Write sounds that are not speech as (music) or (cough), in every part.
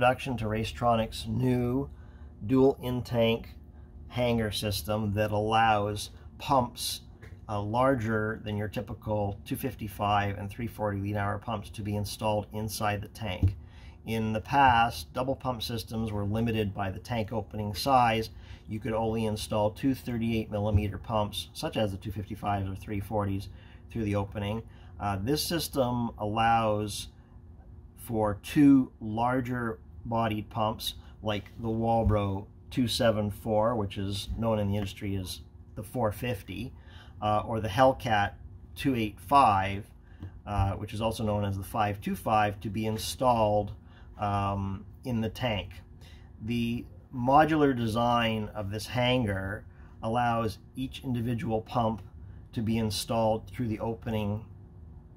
Introduction to Racetronix' new dual in-tank hanger system that allows pumps uh, larger than your typical 255 and 340 lead hour pumps to be installed inside the tank. In the past, double pump systems were limited by the tank opening size. You could only install two 38 millimeter pumps, such as the 255s or 340s, through the opening. Uh, this system allows for two larger bodied pumps like the Walbro 274, which is known in the industry as the 450, uh, or the Hellcat 285, uh, which is also known as the 525, to be installed um, in the tank. The modular design of this hanger allows each individual pump to be installed through the opening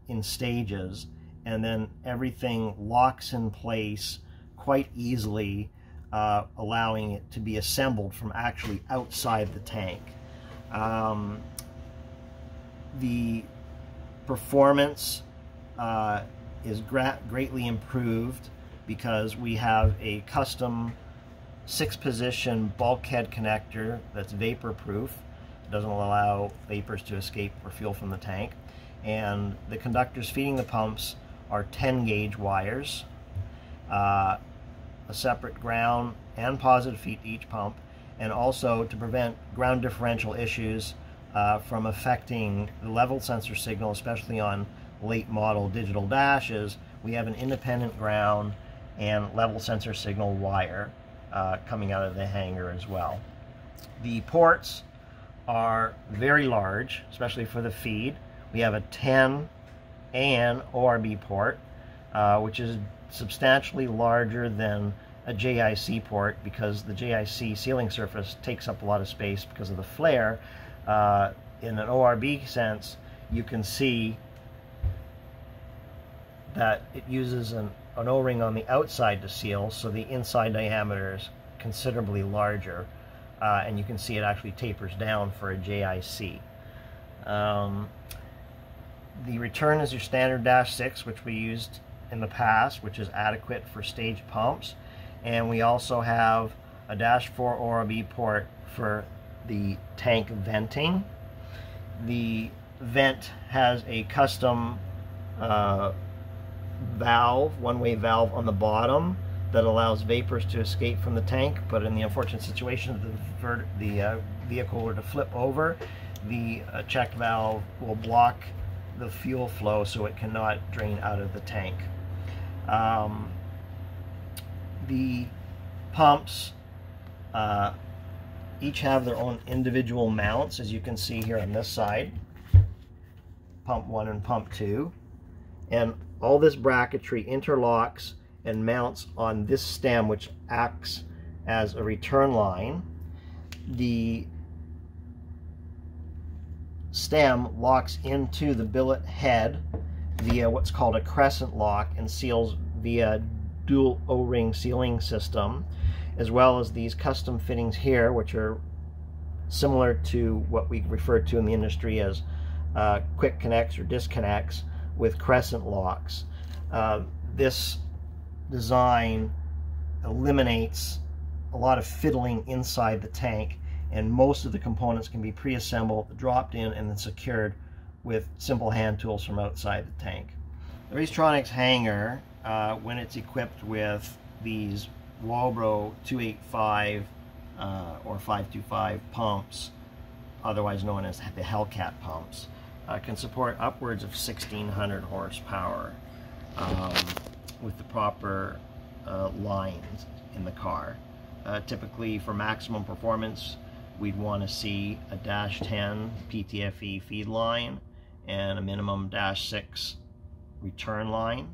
in stages and then everything locks in place quite easily, uh, allowing it to be assembled from actually outside the tank. Um, the performance uh, is greatly improved because we have a custom six position bulkhead connector that's vapor proof. It doesn't allow vapors to escape or fuel from the tank. And the conductors feeding the pumps are 10 gauge wires, uh, a separate ground and positive feed to each pump, and also to prevent ground differential issues uh, from affecting the level sensor signal, especially on late model digital dashes, we have an independent ground and level sensor signal wire uh, coming out of the hanger as well. The ports are very large, especially for the feed. We have a 10 and ORB port, uh, which is substantially larger than a JIC port because the JIC sealing surface takes up a lot of space because of the flare. Uh, in an ORB sense, you can see that it uses an, an O-ring on the outside to seal, so the inside diameter is considerably larger, uh, and you can see it actually tapers down for a JIC. Um, the return is your standard dash 6 which we used in the past which is adequate for stage pumps and we also have a dash 4 ORB port for the tank venting the vent has a custom uh, valve one-way valve on the bottom that allows vapors to escape from the tank but in the unfortunate situation the, the uh, vehicle were to flip over the uh, check valve will block the fuel flow so it cannot drain out of the tank. Um, the pumps uh, each have their own individual mounts as you can see here on this side. Pump 1 and pump 2 and all this bracketry interlocks and mounts on this stem which acts as a return line. The stem locks into the billet head via what's called a crescent lock and seals via dual O-ring sealing system, as well as these custom fittings here, which are similar to what we refer to in the industry as uh, quick connects or disconnects with crescent locks. Uh, this design eliminates a lot of fiddling inside the tank and most of the components can be pre-assembled, dropped in, and then secured with simple hand tools from outside the tank. The Racetronix hanger, uh, when it's equipped with these Walbro 285 uh, or 525 pumps, otherwise known as the Hellcat pumps, uh, can support upwards of 1600 horsepower um, with the proper uh, lines in the car. Uh, typically for maximum performance, we'd want to see a dash 10 PTFE feed line and a minimum dash 6 return line.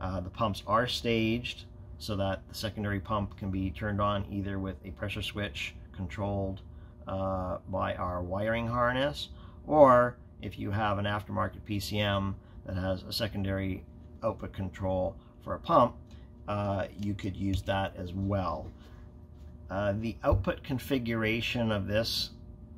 Uh, the pumps are staged so that the secondary pump can be turned on either with a pressure switch controlled uh, by our wiring harness or if you have an aftermarket PCM that has a secondary output control for a pump, uh, you could use that as well. Uh, the output configuration of this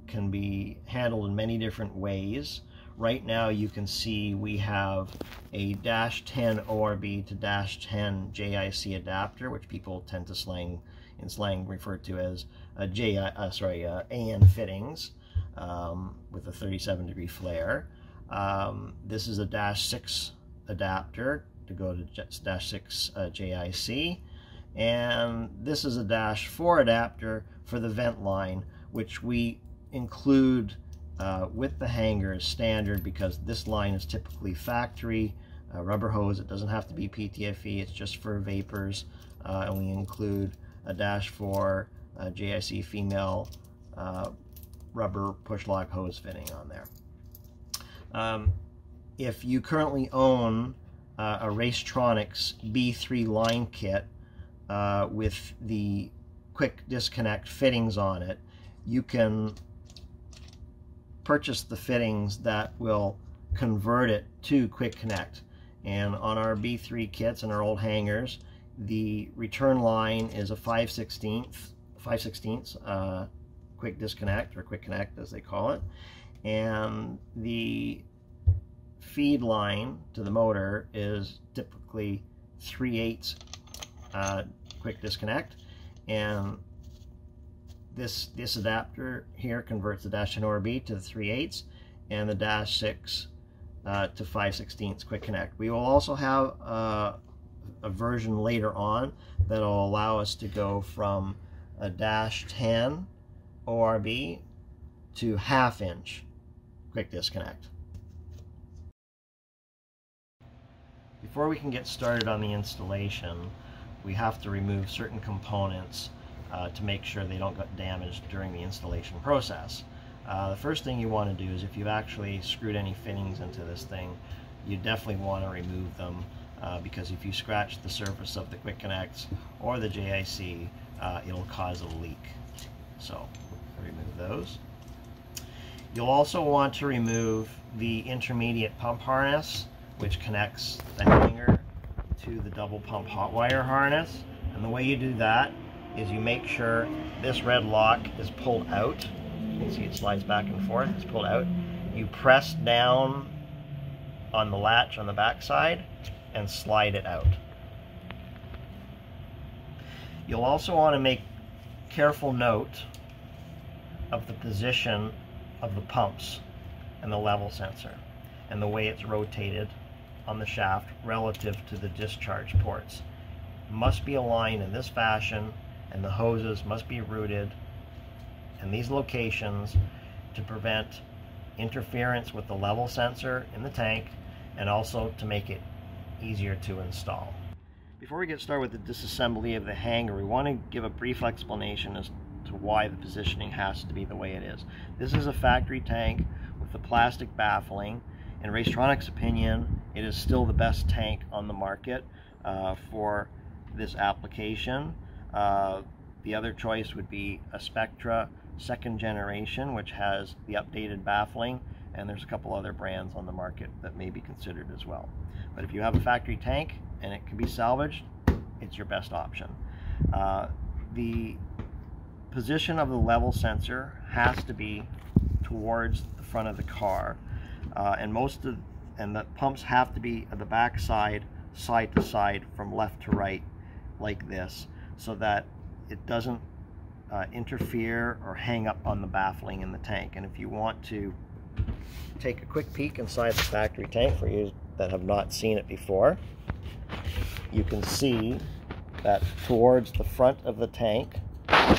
can be handled in many different ways. Right now you can see we have a dash 10 ORB to dash 10 JIC adapter, which people tend to slang in slang refer to as a J, uh, sorry, uh, AN fittings um, with a 37 degree flare. Um, this is a dash 6 adapter to go to dash 6 uh, JIC. And this is a dash 4 adapter for the vent line, which we include uh, with the hanger as standard because this line is typically factory uh, rubber hose. It doesn't have to be PTFE, it's just for vapors. Uh, and we include a dash 4 uh, JIC female uh, rubber push lock hose fitting on there. Um, if you currently own uh, a Racetronix B3 line kit with the quick disconnect fittings on it, you can purchase the fittings that will convert it to quick connect. And on our B3 kits and our old hangers, the return line is a 5 16th, 5 16ths uh, quick disconnect or quick connect as they call it. And the feed line to the motor is typically 3 8 uh, quick disconnect and this this adapter here converts the dash 10 ORB to the 3 8 and the dash 6 uh, to 5 16 quick connect. We will also have uh, a version later on that will allow us to go from a dash 10 ORB to half inch quick disconnect. Before we can get started on the installation, we have to remove certain components uh, to make sure they don't get damaged during the installation process. Uh, the first thing you want to do is if you've actually screwed any fittings into this thing, you definitely want to remove them uh, because if you scratch the surface of the Quick Connects or the JIC, uh, it'll cause a leak. So remove those. You'll also want to remove the intermediate pump harness which connects the hanger to the double pump hot wire harness. And the way you do that is you make sure this red lock is pulled out. You can see it slides back and forth, it's pulled out. You press down on the latch on the back side and slide it out. You'll also want to make careful note of the position of the pumps and the level sensor and the way it's rotated on the shaft relative to the discharge ports. must be aligned in this fashion and the hoses must be routed in these locations to prevent interference with the level sensor in the tank and also to make it easier to install. Before we get started with the disassembly of the hanger, we want to give a brief explanation as to why the positioning has to be the way it is. This is a factory tank with the plastic baffling in Racetronix's opinion, it is still the best tank on the market uh, for this application. Uh, the other choice would be a Spectra second generation, which has the updated baffling, and there's a couple other brands on the market that may be considered as well. But if you have a factory tank and it can be salvaged, it's your best option. Uh, the position of the level sensor has to be towards the front of the car uh, and most of and the pumps have to be at the back side side to side from left to right like this so that it doesn't uh, interfere or hang up on the baffling in the tank and if you want to take a quick peek inside the factory tank for you that have not seen it before you can see that towards the front of the tank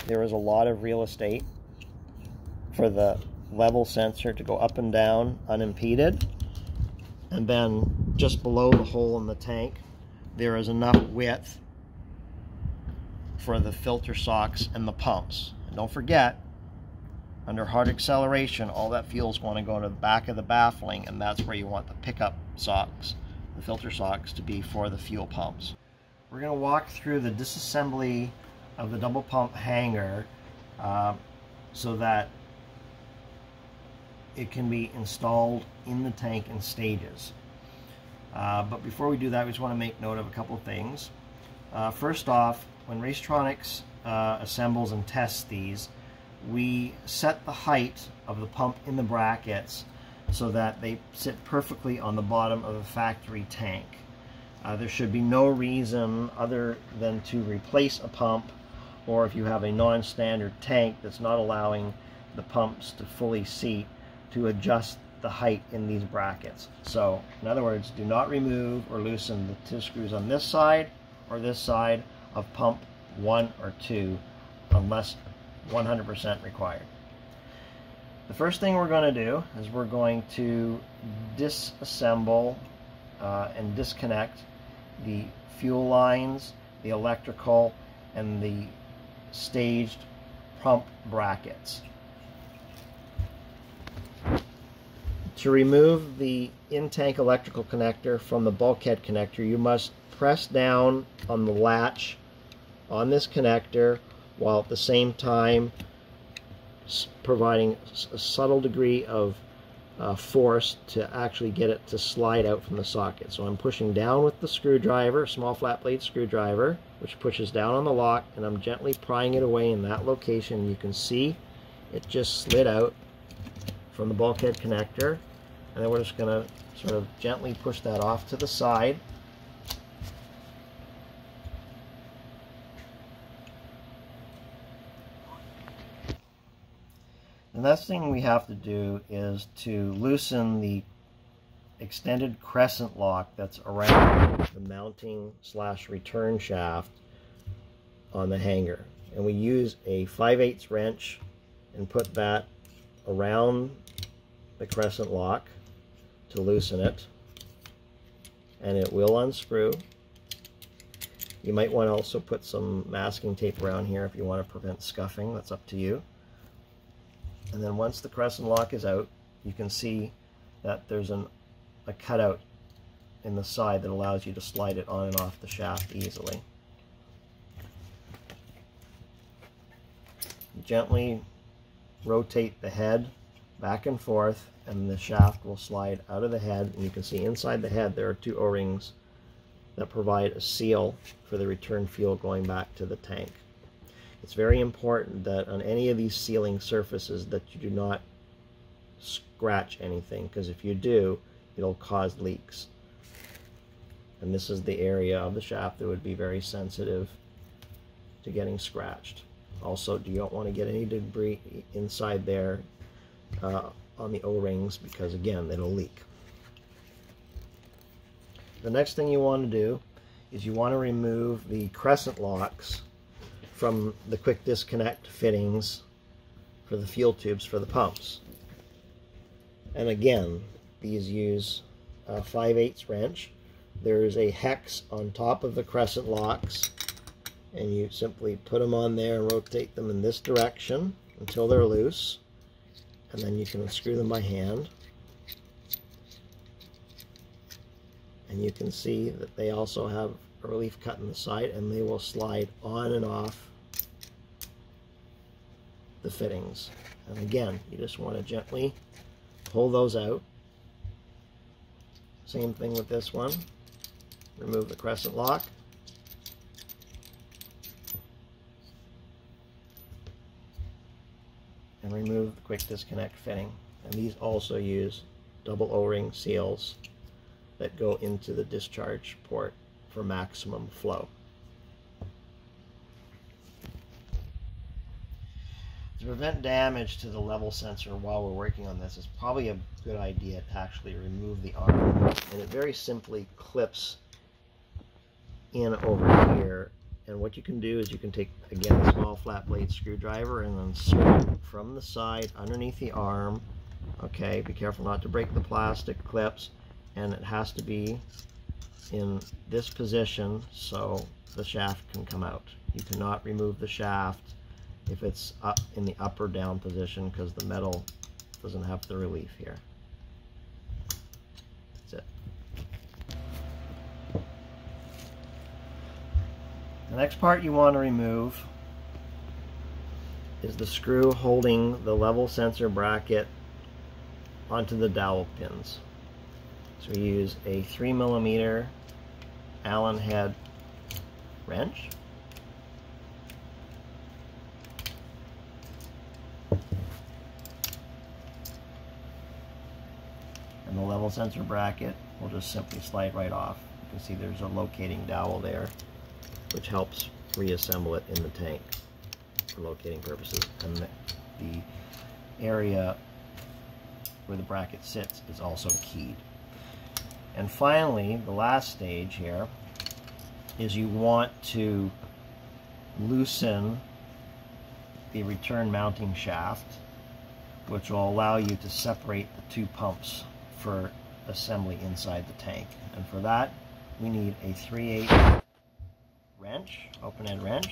there is a lot of real estate for the level sensor to go up and down unimpeded. And then just below the hole in the tank, there is enough width for the filter socks and the pumps. And don't forget, under hard acceleration, all that fuel is going to go to the back of the baffling, and that's where you want the pickup socks, the filter socks, to be for the fuel pumps. We're going to walk through the disassembly of the double pump hanger uh, so that it can be installed in the tank in stages. Uh, but before we do that, we just want to make note of a couple of things. Uh, first off, when Racetronix uh, assembles and tests these, we set the height of the pump in the brackets so that they sit perfectly on the bottom of the factory tank. Uh, there should be no reason other than to replace a pump or if you have a non-standard tank that's not allowing the pumps to fully seat to adjust the height in these brackets. So in other words, do not remove or loosen the two screws on this side or this side of pump one or two unless 100% required. The first thing we're going to do is we're going to disassemble uh, and disconnect the fuel lines, the electrical, and the staged pump brackets. To remove the in-tank electrical connector from the bulkhead connector, you must press down on the latch on this connector while at the same time providing a subtle degree of uh, force to actually get it to slide out from the socket. So I'm pushing down with the screwdriver, small flat blade screwdriver, which pushes down on the lock, and I'm gently prying it away in that location. You can see it just slid out from the bulkhead connector and then we're just going to sort of gently push that off to the side. The next thing we have to do is to loosen the extended crescent lock that's around the mounting slash return shaft on the hanger. And we use a 5 8 wrench and put that around the crescent lock to loosen it and it will unscrew. You might want to also put some masking tape around here if you want to prevent scuffing. That's up to you. And then once the crescent lock is out, you can see that there's an, a cutout in the side that allows you to slide it on and off the shaft easily. Gently rotate the head back and forth and the shaft will slide out of the head and you can see inside the head there are two o-rings that provide a seal for the return fuel going back to the tank. It's very important that on any of these sealing surfaces that you do not scratch anything because if you do it'll cause leaks and this is the area of the shaft that would be very sensitive to getting scratched. Also, you don't want to get any debris inside there uh, on the O-rings because again it'll leak. The next thing you want to do is you want to remove the crescent locks from the quick disconnect fittings for the fuel tubes for the pumps. And again, these use a 5 8 wrench. There's a hex on top of the crescent locks and you simply put them on there and rotate them in this direction until they're loose and then you can screw them by hand and you can see that they also have a relief cut in the side and they will slide on and off the fittings and again you just want to gently pull those out same thing with this one remove the crescent lock and remove the quick disconnect fitting. And these also use double O-ring seals that go into the discharge port for maximum flow. To prevent damage to the level sensor while we're working on this, it's probably a good idea to actually remove the arm. And it very simply clips in over here and what you can do is you can take, again, a small flat blade screwdriver and then insert from the side underneath the arm. Okay, be careful not to break the plastic clips. And it has to be in this position so the shaft can come out. You cannot remove the shaft if it's up in the up or down position because the metal doesn't have the relief here. That's it. The next part you want to remove is the screw holding the level sensor bracket onto the dowel pins. So we use a 3 millimeter Allen head wrench. The level sensor bracket will just simply slide right off. You can see there's a locating dowel there, which helps reassemble it in the tank for locating purposes. And the, the area where the bracket sits is also keyed. And finally, the last stage here is you want to loosen the return mounting shaft which will allow you to separate the two pumps for assembly inside the tank. And for that, we need a 3 8 wrench, open end wrench.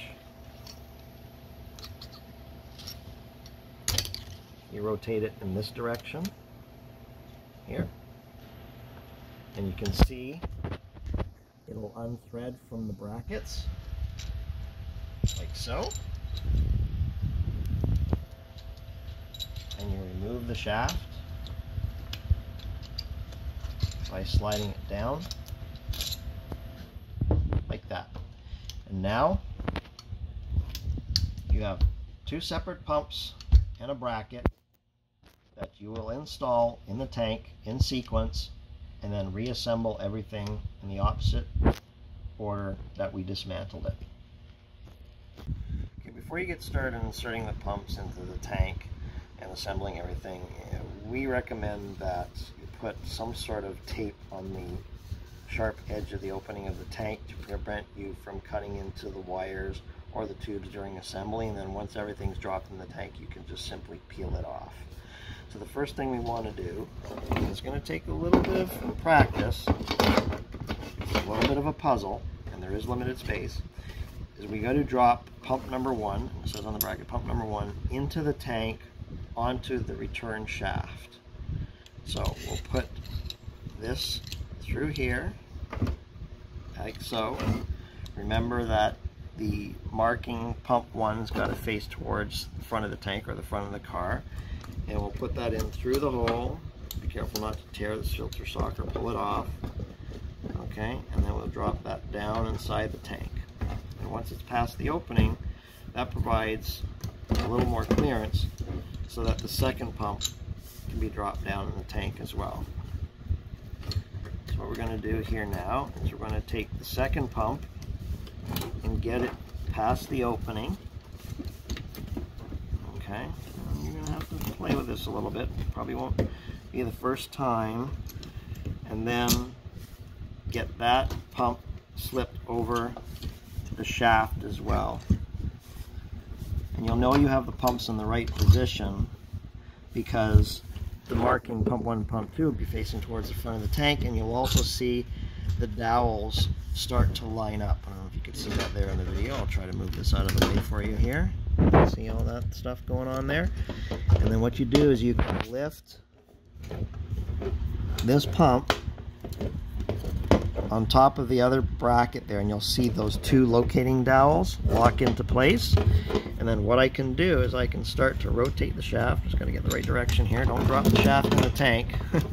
You rotate it in this direction, here. And you can see it'll unthread from the brackets, like so. and you remove the shaft by sliding it down like that. And now you have two separate pumps and a bracket that you will install in the tank in sequence and then reassemble everything in the opposite order that we dismantled it. Okay, before you get started inserting the pumps into the tank, and assembling everything, we recommend that put some sort of tape on the sharp edge of the opening of the tank to prevent you from cutting into the wires or the tubes during assembly and then once everything's dropped in the tank you can just simply peel it off. So the first thing we want to do is going to take a little bit of practice, a little bit of a puzzle, and there is limited space, is we got to drop pump number one, it says on the bracket pump number one, into the tank onto the return shaft. So we'll put this through here, like so. Remember that the marking pump one's got to face towards the front of the tank or the front of the car. And we'll put that in through the hole. Be careful not to tear this filter sock or pull it off. Okay, and then we'll drop that down inside the tank. And once it's past the opening, that provides a little more clearance so that the second pump can be dropped down in the tank as well. So what we're going to do here now is we're going to take the second pump and get it past the opening. Okay, and you're going to have to play with this a little bit. Probably won't be the first time. And then get that pump slipped over to the shaft as well. And you'll know you have the pumps in the right position because the marking pump 1 and pump 2 will be facing towards the front of the tank and you'll also see the dowels start to line up. I don't know if you can see that there in the video. I'll try to move this out of the way for you here. See all that stuff going on there? And then what you do is you lift this pump on top of the other bracket there and you'll see those two locating dowels lock into place. And then what I can do is I can start to rotate the shaft. Just gotta get the right direction here. Don't drop the shaft in the tank. (laughs)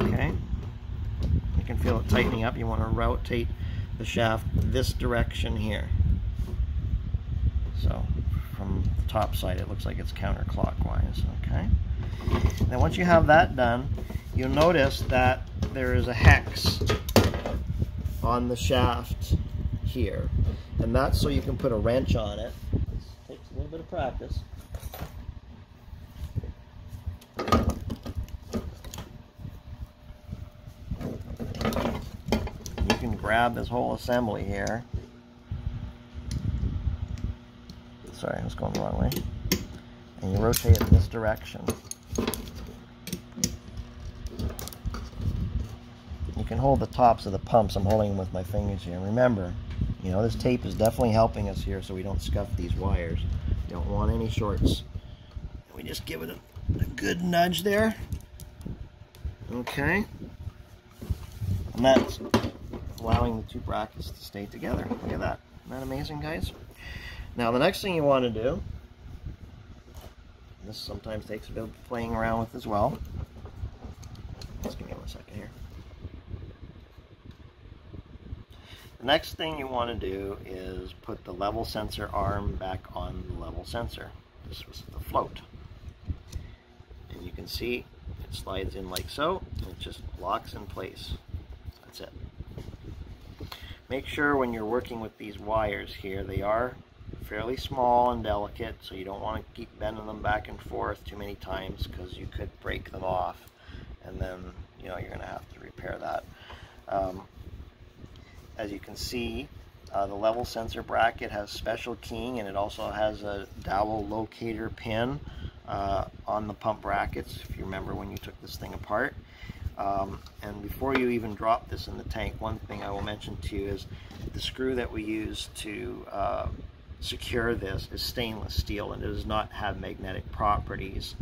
Okay. You can feel it tightening up. You want to rotate the shaft this direction here. So from the top side it looks like it's counterclockwise. Okay then once you have that done, you'll notice that there is a hex on the shaft here. And that's so you can put a wrench on it. This takes a little bit of practice. You can grab this whole assembly here. Sorry, I was going the wrong way. And you rotate it in this direction. You can hold the tops of the pumps. I'm holding them with my fingers here. remember, you know, this tape is definitely helping us here so we don't scuff these wires. You don't want any shorts. We just give it a, a good nudge there. Okay. And that's allowing the two brackets to stay together. Look at that. Isn't that amazing, guys? Now, the next thing you want to do, this sometimes takes a bit of playing around with as well. Just give me one second here. The next thing you want to do is put the level sensor arm back on the level sensor. This was the float. And you can see, it slides in like so, and it just locks in place. That's it. Make sure when you're working with these wires here, they are fairly small and delicate, so you don't want to keep bending them back and forth too many times because you could break them off, and then you know you're going to have to repair that. Um, as you can see, uh, the level sensor bracket has special keying and it also has a dowel locator pin uh, on the pump brackets, if you remember when you took this thing apart. Um, and before you even drop this in the tank, one thing I will mention to you is the screw that we use to uh, secure this is stainless steel and it does not have magnetic properties.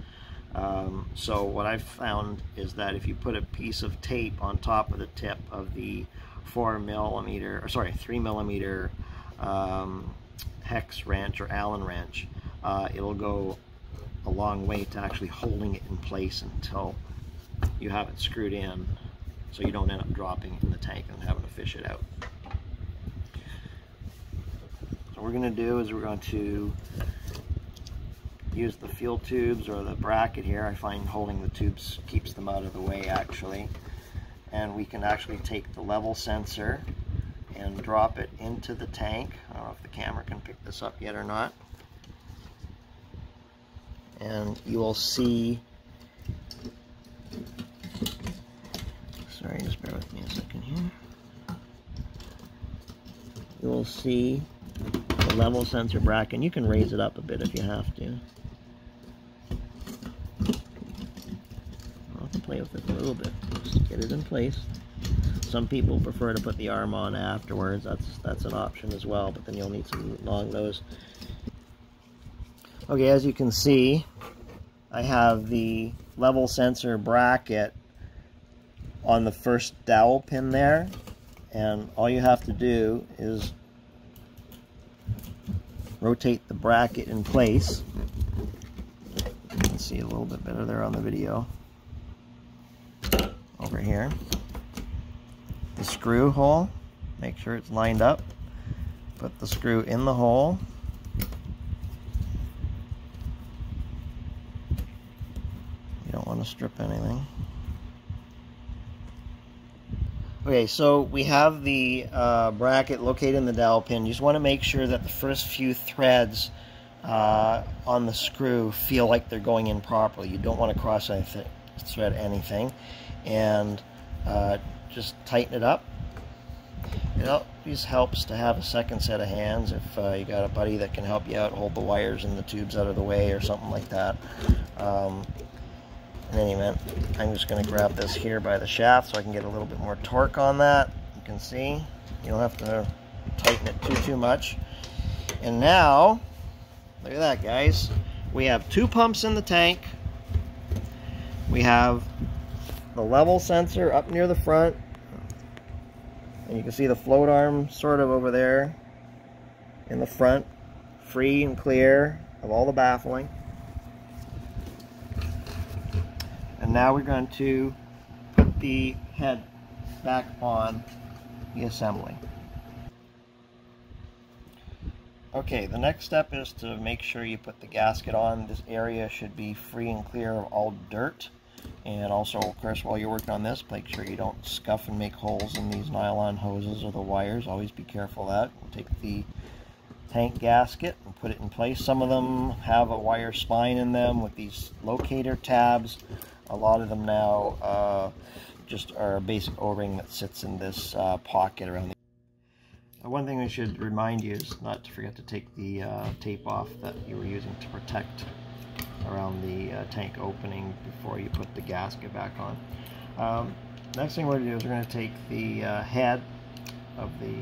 Um, so what I've found is that if you put a piece of tape on top of the tip of the four millimeter, or sorry, three millimeter um, hex wrench or Allen wrench, uh, it'll go a long way to actually holding it in place until you have it screwed in so you don't end up dropping it in the tank and having to fish it out. So what we're going to do is we're going to use the fuel tubes or the bracket here. I find holding the tubes keeps them out of the way actually. And we can actually take the level sensor and drop it into the tank. I don't know if the camera can pick this up yet or not. And you will see sorry, just bear with me a second here. You will see the level sensor bracket. You can raise it up a bit if you have to. I'll play with it a little bit. In place. Some people prefer to put the arm on afterwards. That's that's an option as well, but then you'll need some long nose. Okay, as you can see, I have the level sensor bracket on the first dowel pin there. And all you have to do is rotate the bracket in place. You can see a little bit better there on the video over here. The screw hole, make sure it's lined up. Put the screw in the hole. You don't want to strip anything. Okay, so we have the uh, bracket located in the dowel pin. You just want to make sure that the first few threads uh, on the screw feel like they're going in properly. You don't want to cross anything, thread anything and uh, just tighten it up. It always helps to have a second set of hands if uh, you got a buddy that can help you out, hold the wires and the tubes out of the way or something like that. Um, in any event, I'm just going to grab this here by the shaft so I can get a little bit more torque on that. You can see, you don't have to tighten it too, too much. And now, look at that guys, we have two pumps in the tank. We have the level sensor up near the front. And you can see the float arm sort of over there in the front, free and clear of all the baffling. And now we're going to put the head back on the assembly. Okay, the next step is to make sure you put the gasket on. This area should be free and clear of all dirt. And also, of course, while you're working on this, make sure you don't scuff and make holes in these nylon hoses or the wires. Always be careful of that. We'll take the tank gasket and put it in place. Some of them have a wire spine in them with these locator tabs. A lot of them now uh, just are a basic O-ring that sits in this uh, pocket around the one thing I should remind you is not to forget to take the uh, tape off that you were using to protect around the uh, tank opening before you put the gasket back on. Um, next thing we're going to do is we're going to take the uh, head of the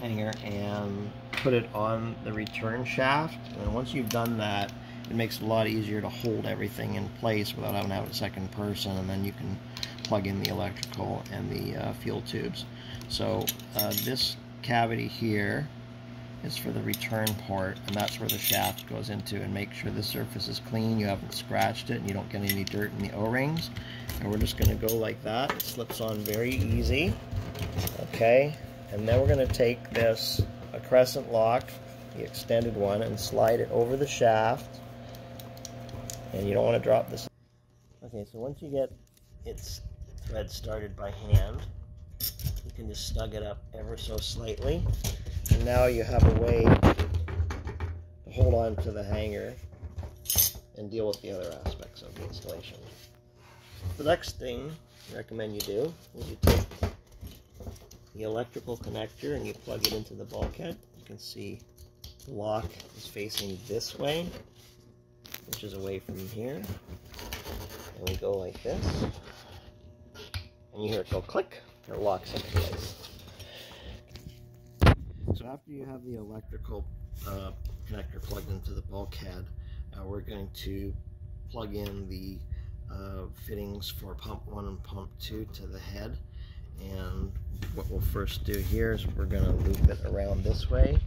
hanger and put it on the return shaft and once you've done that it makes it a lot easier to hold everything in place without having to have a second person and then you can plug in the electrical and the uh, fuel tubes. So uh, this cavity here is for the return port and that's where the shaft goes into and make sure the surface is clean. You haven't scratched it and you don't get any dirt in the o-rings. And we're just going to go like that. It slips on very easy. Okay. And then we're going to take this a crescent lock the extended one and slide it over the shaft. And you don't want to drop this. Okay, so once you get its thread started by hand, you can just snug it up ever so slightly. And now you have a way to hold on to the hanger and deal with the other aspects of the installation. The next thing I recommend you do is you take the electrical connector and you plug it into the bulkhead. You can see the lock is facing this way, which is away from here. And we go like this. And you hear it go click, and it locks in place. After you have the electrical uh, connector plugged into the bulkhead, uh, we're going to plug in the uh, fittings for pump 1 and pump 2 to the head. And what we'll first do here is we're going to loop it around this way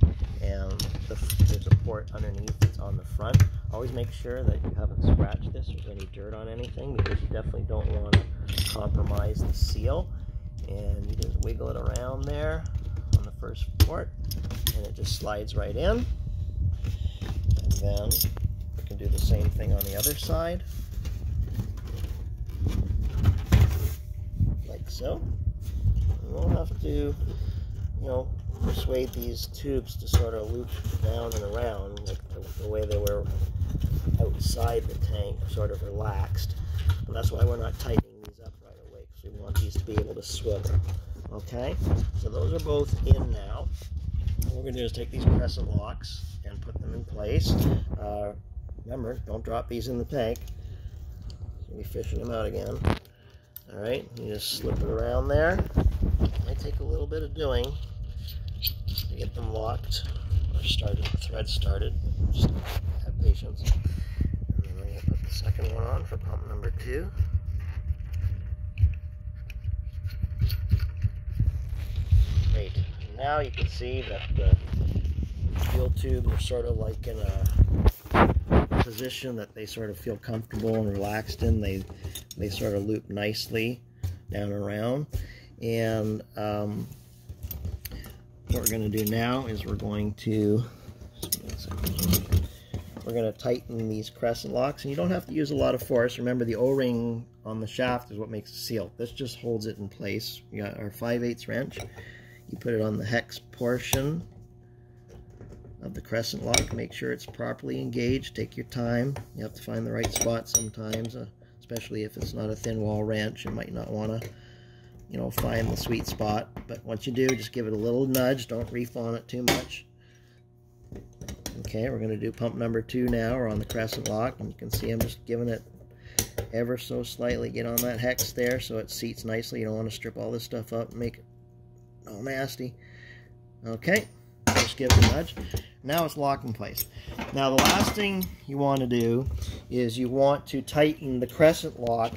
and the, there's a port underneath that's on the front. Always make sure that you haven't scratched this or any dirt on anything because you definitely don't want to compromise the seal. And you just wiggle it around there first port and it just slides right in and then we can do the same thing on the other side like so you won't have to, you know, persuade these tubes to sort of loop down and around like the, the way they were outside the tank, sort of relaxed. And that's why we're not tightening these up right away, because we want these to be able to swivel. Okay, so those are both in now. What we're going to do is take these crescent locks and put them in place. Uh, remember, don't drop these in the tank. So we fishing them out again. All right, you just slip it around there might take a little bit of doing to get them locked or started, the thread started. Just have patience. And then we're going to put the second one on for pump number two. Great. Now you can see that the fuel tubes are sort of like in a position that they sort of feel comfortable and relaxed in. They they sort of loop nicely down and around. And um, what we're going to do now is we're going to we're going to tighten these crescent locks. And you don't have to use a lot of force. Remember, the O-ring on the shaft is what makes it seal. This just holds it in place. We got our 5 8 wrench. You put it on the hex portion of the crescent lock. Make sure it's properly engaged. Take your time. You have to find the right spot sometimes, uh, especially if it's not a thin wall wrench. You might not want to you know, find the sweet spot. But once you do, just give it a little nudge. Don't reef on it too much. Okay, we're going to do pump number two now. We're on the crescent lock, and you can see I'm just giving it ever so slightly. Get on that hex there so it seats nicely. You don't want to strip all this stuff up make it all nasty. Okay, just give it a nudge. Now it's locked in place. Now the last thing you want to do is you want to tighten the crescent lock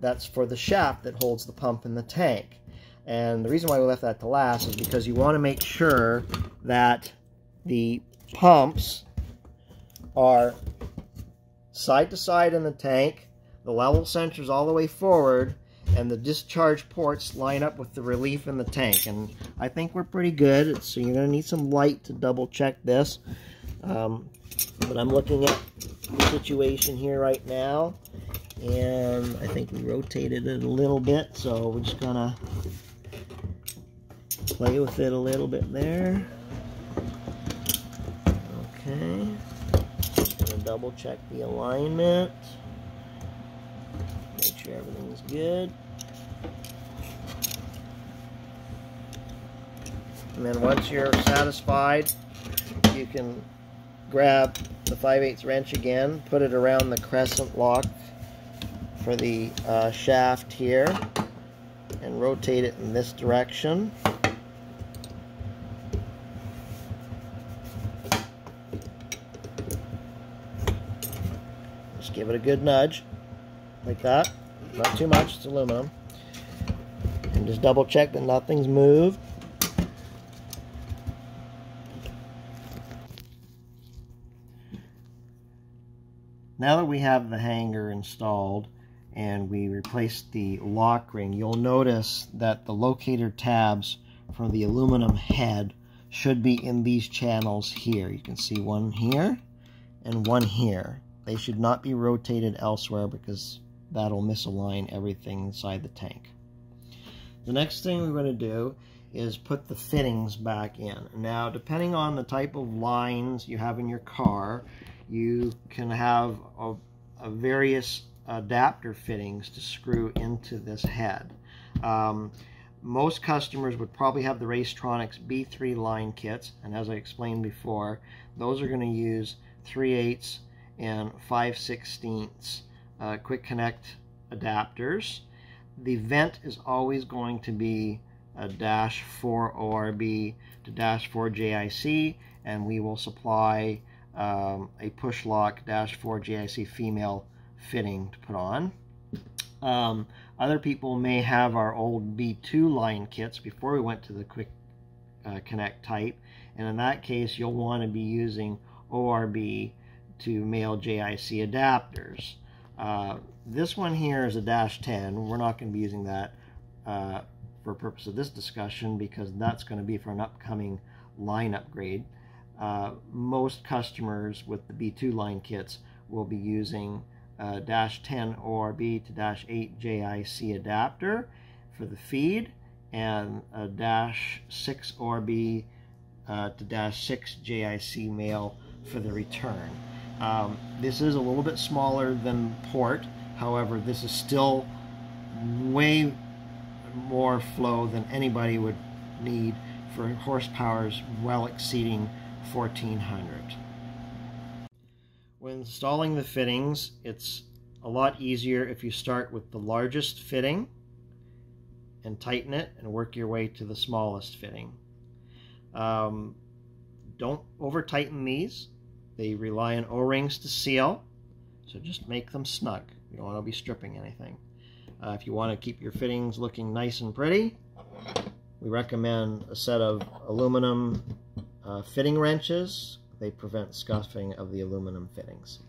that's for the shaft that holds the pump in the tank. And the reason why we left that to last is because you want to make sure that the pumps are side to side in the tank, the level sensors all the way forward, and the discharge ports line up with the relief in the tank. And I think we're pretty good, so you're going to need some light to double check this. Um, but I'm looking at the situation here right now, and I think we rotated it a little bit. So we're just gonna play with it a little bit there. Okay. Gonna double check the alignment. Make sure everything's good and then once you're satisfied you can grab the 5 8 wrench again put it around the crescent lock for the uh, shaft here and rotate it in this direction. Just give it a good nudge, like that. Not too much, it's aluminum. And just double check that nothing's moved. Now that we have the hanger installed, and we replaced the lock ring, you'll notice that the locator tabs for the aluminum head should be in these channels here. You can see one here and one here. They should not be rotated elsewhere because that'll misalign everything inside the tank. The next thing we're going to do is put the fittings back in. Now, depending on the type of lines you have in your car, you can have a, a various adapter fittings to screw into this head. Um, most customers would probably have the Racetronix B3 line kits, and as I explained before, those are going to use 3 8 and 5 16 uh, quick connect adapters. The vent is always going to be a dash 4 ORB to dash 4 JIC, and we will supply um, a push lock dash 4 JIC female fitting to put on. Um, other people may have our old B2 line kits before we went to the quick uh, connect type, and in that case you'll want to be using ORB to male JIC adapters. Uh, this one here is a dash 10. We're not going to be using that uh, for purpose of this discussion because that's going to be for an upcoming line upgrade. Uh, most customers with the B2 line kits will be using uh, dash 10 ORB to dash 8 JIC adapter for the feed and a dash 6 ORB uh, to dash 6 JIC male for the return. Um, this is a little bit smaller than port, however, this is still way more flow than anybody would need for horsepowers well exceeding 1400. When installing the fittings, it's a lot easier if you start with the largest fitting and tighten it and work your way to the smallest fitting. Um, don't over tighten these. They rely on O-rings to seal, so just make them snug. You don't want to be stripping anything. Uh, if you want to keep your fittings looking nice and pretty, we recommend a set of aluminum uh, fitting wrenches. They prevent scuffing of the aluminum fittings.